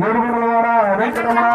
ఏడుగురు వాడ వెంకటరమణ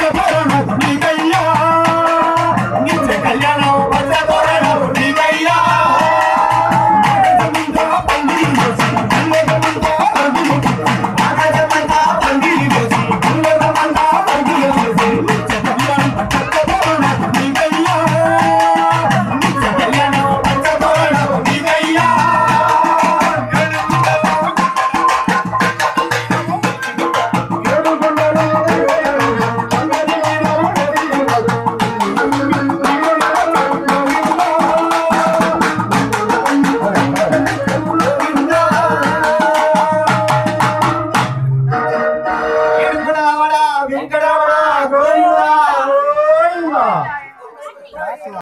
పంచభరణి